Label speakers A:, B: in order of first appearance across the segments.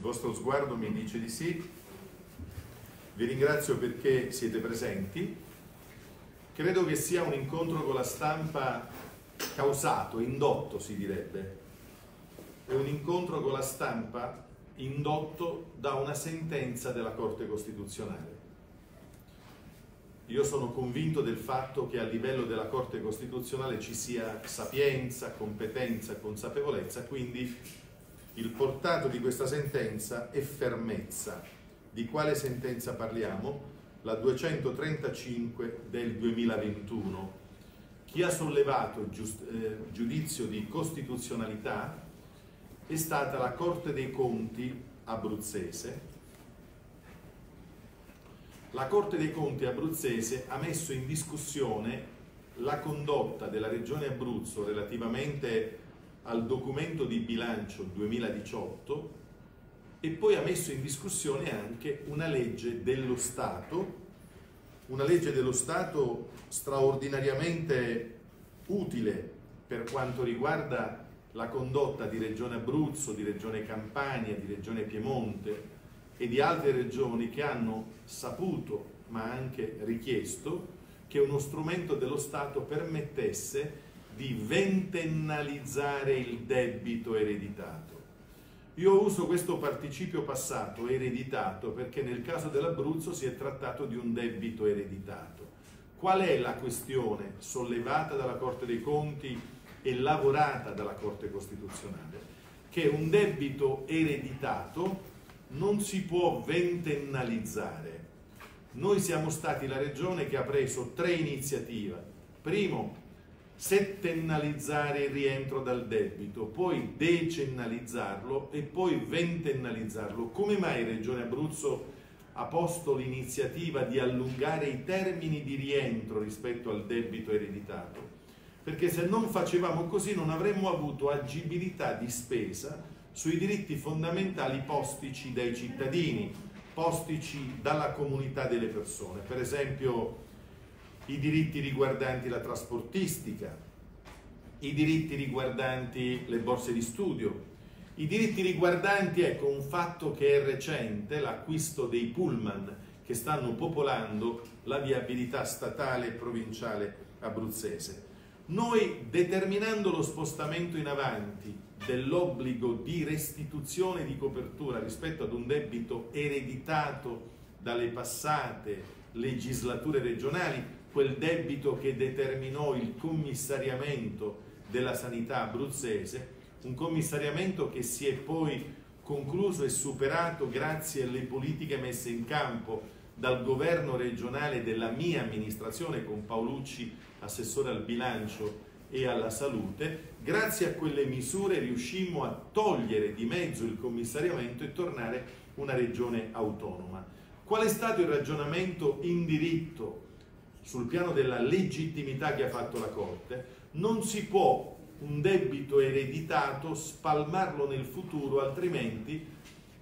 A: vostro sguardo mi dice di sì. Vi ringrazio perché siete presenti. Credo che sia un incontro con la stampa causato, indotto si direbbe. È un incontro con la stampa indotto da una sentenza della Corte Costituzionale. Io sono convinto del fatto che a livello della Corte Costituzionale ci sia sapienza, competenza, consapevolezza, quindi il portato di questa sentenza è fermezza. Di quale sentenza parliamo? La 235 del 2021. Chi ha sollevato eh, giudizio di costituzionalità è stata la Corte dei Conti abruzzese. La Corte dei Conti abruzzese ha messo in discussione la condotta della Regione Abruzzo relativamente al documento di bilancio 2018 e poi ha messo in discussione anche una legge dello Stato, una legge dello Stato straordinariamente utile per quanto riguarda la condotta di Regione Abruzzo, di Regione Campania, di Regione Piemonte e di altre regioni che hanno saputo ma anche richiesto che uno strumento dello Stato permettesse di ventennalizzare il debito ereditato. Io uso questo participio passato, ereditato, perché nel caso dell'Abruzzo si è trattato di un debito ereditato. Qual è la questione sollevata dalla Corte dei Conti e lavorata dalla Corte Costituzionale? Che un debito ereditato non si può ventennalizzare. Noi siamo stati la regione che ha preso tre iniziative. Primo, settennalizzare il rientro dal debito, poi decennalizzarlo e poi ventennalizzarlo. Come mai Regione Abruzzo ha posto l'iniziativa di allungare i termini di rientro rispetto al debito ereditato? Perché se non facevamo così non avremmo avuto agibilità di spesa sui diritti fondamentali postici dai cittadini, postici dalla comunità delle persone. Per esempio i diritti riguardanti la trasportistica, i diritti riguardanti le borse di studio, i diritti riguardanti, ecco, un fatto che è recente, l'acquisto dei pullman che stanno popolando la viabilità statale e provinciale abruzzese. Noi, determinando lo spostamento in avanti dell'obbligo di restituzione di copertura rispetto ad un debito ereditato dalle passate legislature regionali, quel debito che determinò il commissariamento della sanità abruzzese, un commissariamento che si è poi concluso e superato grazie alle politiche messe in campo dal governo regionale della mia amministrazione con Paolucci, assessore al bilancio e alla salute, grazie a quelle misure riuscimmo a togliere di mezzo il commissariamento e tornare una regione autonoma. Qual è stato il ragionamento in diritto sul piano della legittimità che ha fatto la Corte, non si può un debito ereditato spalmarlo nel futuro, altrimenti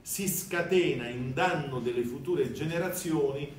A: si scatena in danno delle future generazioni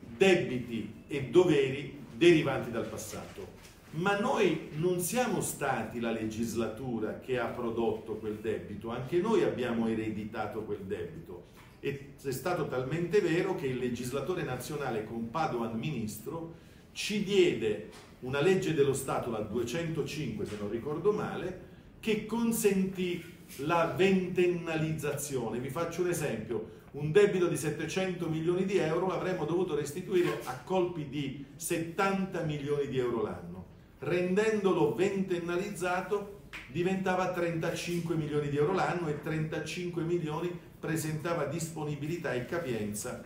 A: debiti e doveri derivanti dal passato. Ma noi non siamo stati la legislatura che ha prodotto quel debito, anche noi abbiamo ereditato quel debito. E è stato talmente vero che il legislatore nazionale con Padoan ministro ci diede una legge dello Stato, la 205 se non ricordo male, che consentì la ventennalizzazione. Vi faccio un esempio, un debito di 700 milioni di euro l'avremmo dovuto restituire a colpi di 70 milioni di euro l'anno. Rendendolo ventennalizzato diventava 35 milioni di euro l'anno e 35 milioni presentava disponibilità e capienza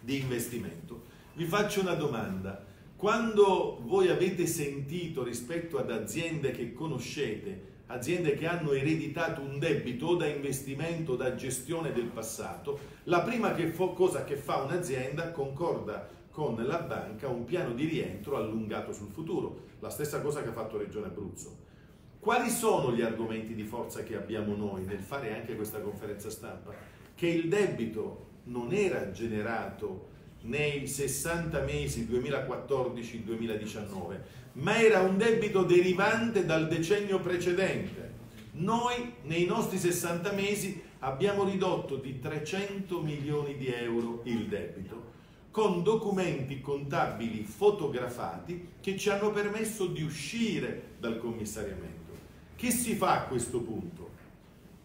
A: di investimento. Vi faccio una domanda quando voi avete sentito rispetto ad aziende che conoscete, aziende che hanno ereditato un debito o da investimento da gestione del passato, la prima che cosa che fa un'azienda concorda con la banca un piano di rientro allungato sul futuro, la stessa cosa che ha fatto Regione Abruzzo. Quali sono gli argomenti di forza che abbiamo noi nel fare anche questa conferenza stampa? Che il debito non era generato nei 60 mesi 2014-2019, ma era un debito derivante dal decennio precedente. Noi nei nostri 60 mesi abbiamo ridotto di 300 milioni di euro il debito con documenti contabili fotografati che ci hanno permesso di uscire dal commissariamento. Che si fa a questo punto?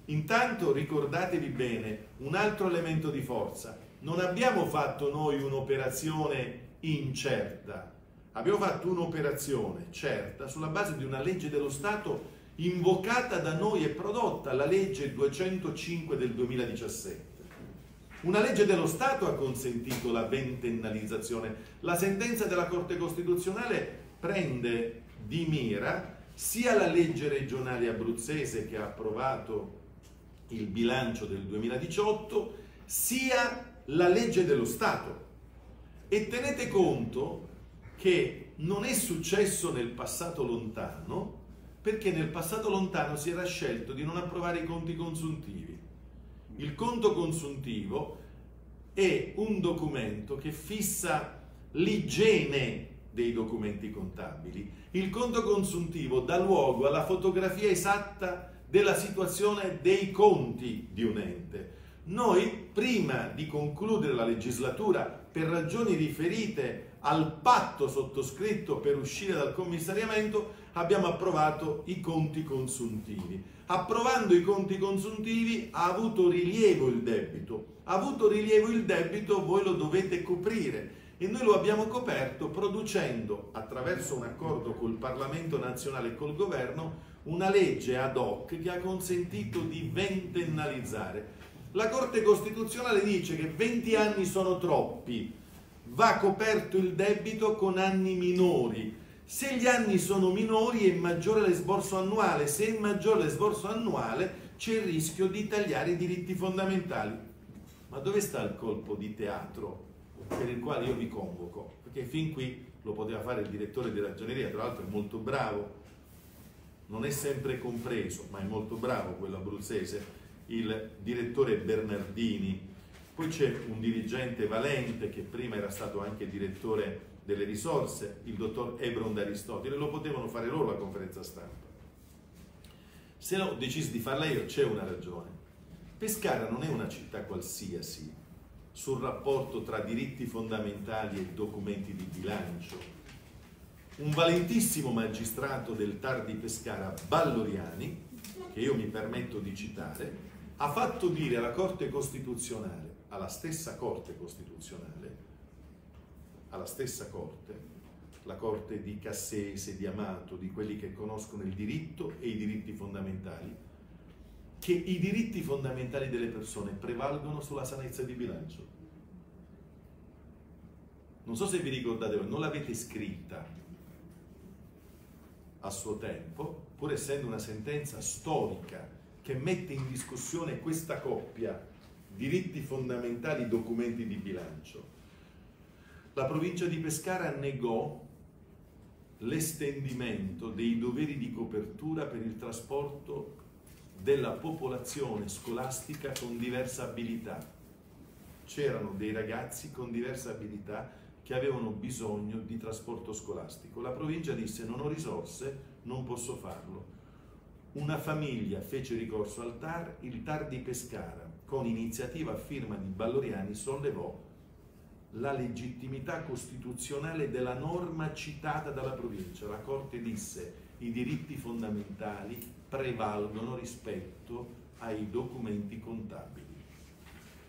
A: Intanto ricordatevi bene un altro elemento di forza. Non abbiamo fatto noi un'operazione incerta, abbiamo fatto un'operazione certa sulla base di una legge dello Stato invocata da noi e prodotta, la legge 205 del 2017. Una legge dello Stato ha consentito la ventennalizzazione. La sentenza della Corte Costituzionale prende di mira sia la legge regionale abruzzese che ha approvato il bilancio del 2018, sia la legge dello Stato. E tenete conto che non è successo nel passato lontano, perché nel passato lontano si era scelto di non approvare i conti consuntivi. Il conto consuntivo è un documento che fissa l'igiene dei documenti contabili. Il conto consuntivo dà luogo alla fotografia esatta della situazione dei conti di un ente. Noi, prima di concludere la legislatura, per ragioni riferite al patto sottoscritto per uscire dal commissariamento, abbiamo approvato i conti consuntivi. Approvando i conti consuntivi ha avuto rilievo il debito. Ha avuto rilievo il debito, voi lo dovete coprire e noi lo abbiamo coperto producendo, attraverso un accordo col Parlamento nazionale e col governo, una legge ad hoc che ha consentito di ventennalizzare. La Corte Costituzionale dice che 20 anni sono troppi, va coperto il debito con anni minori. Se gli anni sono minori è maggiore l'esborso annuale, se è maggiore l'esborso annuale c'è il rischio di tagliare i diritti fondamentali. Ma dove sta il colpo di teatro per il quale io vi convoco? Perché fin qui lo poteva fare il direttore di ragioneria, tra l'altro è molto bravo, non è sempre compreso, ma è molto bravo quello abruzzese, il direttore Bernardini. Poi c'è un dirigente valente che prima era stato anche direttore delle risorse, il dottor Ebron d'Aristotele, lo potevano fare loro la conferenza stampa. Se ho deciso di farla io, c'è una ragione. Pescara non è una città qualsiasi sul rapporto tra diritti fondamentali e documenti di bilancio, un valentissimo magistrato del Tar di Pescara, Balloriani, che io mi permetto di citare, ha fatto dire alla Corte Costituzionale, alla stessa Corte Costituzionale, alla stessa Corte, la Corte di Cassese, di Amato, di quelli che conoscono il diritto e i diritti fondamentali, che i diritti fondamentali delle persone prevalgono sulla sanezza di bilancio. Non so se vi ricordate, non l'avete scritta, a suo tempo, pur essendo una sentenza storica che mette in discussione questa coppia, diritti fondamentali, documenti di bilancio. La provincia di Pescara negò l'estendimento dei doveri di copertura per il trasporto della popolazione scolastica con diversa abilità. C'erano dei ragazzi con diversa abilità che avevano bisogno di trasporto scolastico. La provincia disse non ho risorse, non posso farlo. Una famiglia fece ricorso al TAR, il TAR di Pescara, con iniziativa a firma di Balloriani, sollevò la legittimità costituzionale della norma citata dalla provincia. La Corte disse i diritti fondamentali prevalgono rispetto ai documenti contabili.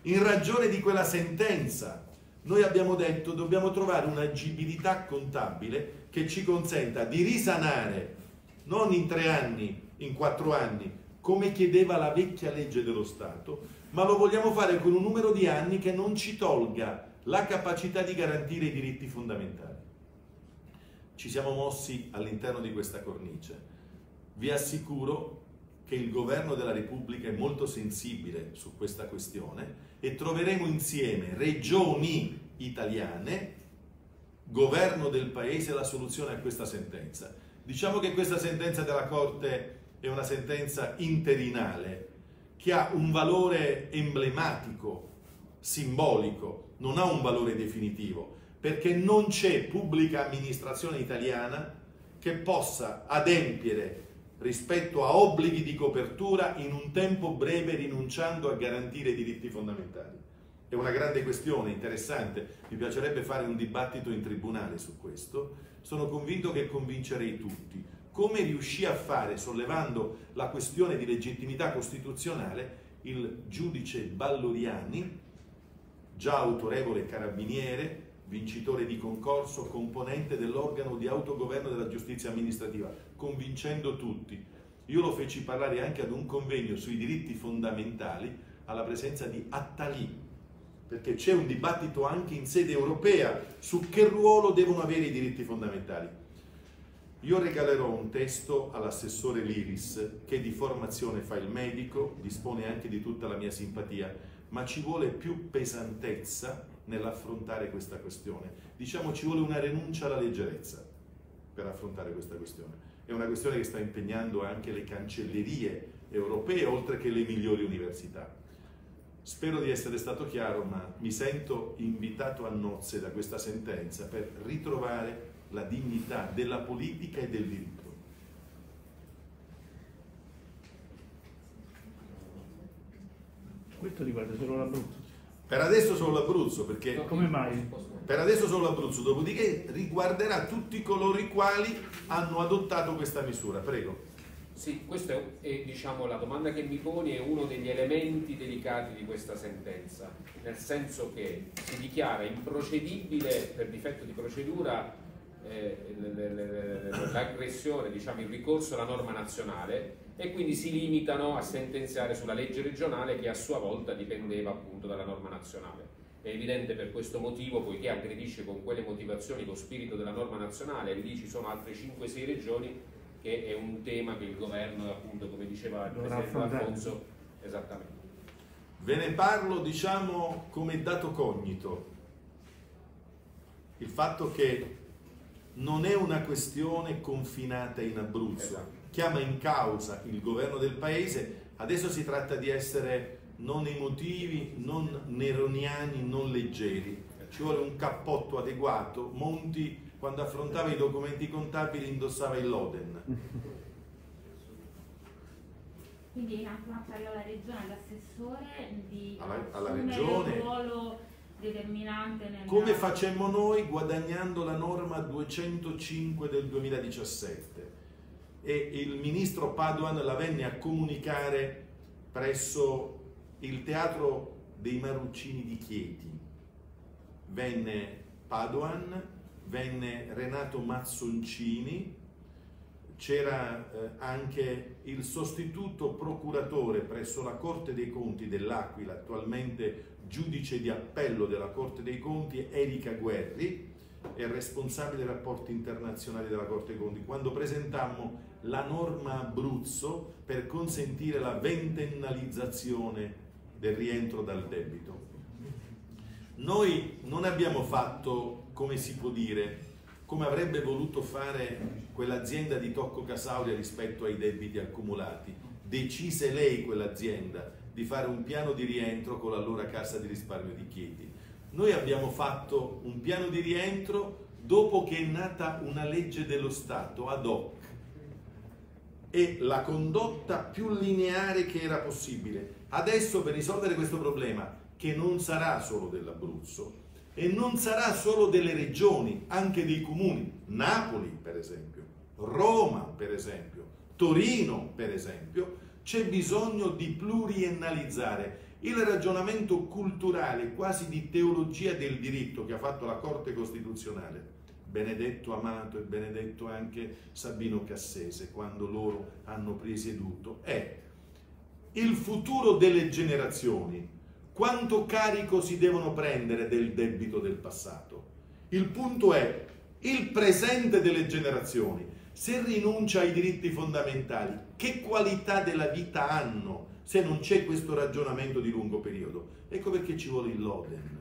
A: In ragione di quella sentenza noi abbiamo detto dobbiamo trovare un'agibilità contabile che ci consenta di risanare non in tre anni, in quattro anni, come chiedeva la vecchia legge dello Stato, ma lo vogliamo fare con un numero di anni che non ci tolga la capacità di garantire i diritti fondamentali. Ci siamo mossi all'interno di questa cornice. Vi assicuro che il governo della Repubblica è molto sensibile su questa questione e troveremo insieme regioni italiane, governo del paese, la soluzione a questa sentenza. Diciamo che questa sentenza della Corte è una sentenza interinale che ha un valore emblematico, simbolico, non ha un valore definitivo, perché non c'è pubblica amministrazione italiana che possa adempiere rispetto a obblighi di copertura in un tempo breve rinunciando a garantire i diritti fondamentali. È una grande questione, interessante, mi piacerebbe fare un dibattito in tribunale su questo, sono convinto che convincerei tutti. Come riuscì a fare, sollevando la questione di legittimità costituzionale, il giudice Balloriani, già autorevole carabiniere, vincitore di concorso, componente dell'organo di autogoverno della giustizia amministrativa, convincendo tutti. Io lo feci parlare anche ad un convegno sui diritti fondamentali alla presenza di Attali, perché c'è un dibattito anche in sede europea su che ruolo devono avere i diritti fondamentali. Io regalerò un testo all'assessore Liris che di formazione fa il medico, dispone anche di tutta la mia simpatia, ma ci vuole più pesantezza nell'affrontare questa questione. Diciamo ci vuole una rinuncia alla leggerezza per affrontare questa questione. È una questione che sta impegnando anche le cancellerie europee, oltre che le migliori università. Spero di essere stato chiaro, ma mi sento invitato a nozze da questa sentenza per ritrovare la dignità della politica e del diritto.
B: Questo riguarda solo l'Abruzzo.
A: Per adesso solo l'Abruzzo, perché...
B: Come mai?
A: Per adesso solo l'Abruzzo, dopodiché riguarderà tutti coloro i quali hanno adottato questa misura. Prego.
C: Sì, questa è, è diciamo, la domanda che mi poni, è uno degli elementi delicati di questa sentenza, nel senso che si dichiara improcedibile per difetto di procedura l'aggressione, diciamo, il ricorso alla norma nazionale e quindi si limitano a sentenziare sulla legge regionale che a sua volta dipendeva appunto dalla norma nazionale. È evidente per questo motivo, poiché aggredisce con quelle motivazioni lo spirito della norma nazionale, e lì ci sono altre 5-6 regioni, che è un tema che il governo, appunto, come diceva il Presidente Alfonso, esattamente.
A: Ve ne parlo, diciamo, come dato cognito. Il fatto che non è una questione confinata in Abruzzo, esatto. chiama in causa il governo del paese, adesso si tratta di essere non emotivi, non neroniani, non leggeri, ci vuole un cappotto adeguato, Monti quando affrontava i documenti contabili indossava il Loden.
D: Quindi anche un appello alla regione, all'assessore di
A: alla, alla regione,
D: un ruolo determinante nel...
A: Come facemmo noi guadagnando la norma 205 del 2017 e il ministro Paduan la venne a comunicare presso il teatro dei Maruccini di Chieti. Venne Paduan, venne Renato Mazzoncini, c'era eh, anche il sostituto procuratore presso la Corte dei Conti dell'Aquila, attualmente giudice di appello della Corte dei Conti, Erika Guerri, è responsabile dei rapporti internazionali della Corte dei Conti. Quando presentammo la norma Abruzzo per consentire la ventennalizzazione del rientro dal debito. Noi non abbiamo fatto, come si può dire, come avrebbe voluto fare quell'azienda di Tocco Casauria rispetto ai debiti accumulati. Decise lei quell'azienda di fare un piano di rientro con l'allora Cassa di risparmio di Chieti. Noi abbiamo fatto un piano di rientro dopo che è nata una legge dello Stato ad hoc e la condotta più lineare che era possibile. Adesso per risolvere questo problema, che non sarà solo dell'Abruzzo e non sarà solo delle regioni, anche dei comuni, Napoli per esempio, Roma per esempio, Torino per esempio, c'è bisogno di pluriennalizzare il ragionamento culturale, quasi di teologia del diritto che ha fatto la Corte Costituzionale. Benedetto Amato e benedetto anche Sabino Cassese, quando loro hanno presieduto, è il futuro delle generazioni. Quanto carico si devono prendere del debito del passato? Il punto è il presente delle generazioni se rinuncia ai diritti fondamentali, che qualità della vita hanno se non c'è questo ragionamento di lungo periodo? Ecco perché ci vuole il Loden.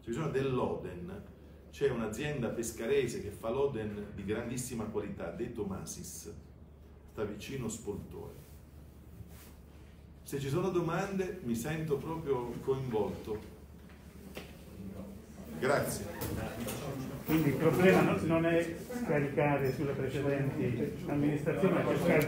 A: C'è bisogno del Loden. C'è un'azienda pescarese che fa Loden di grandissima qualità, detto Masis, sta vicino Spoltore. Se ci sono domande mi sento proprio coinvolto. Grazie.
B: Quindi il problema non è scaricare sulle precedenti amministrazioni, ma cercare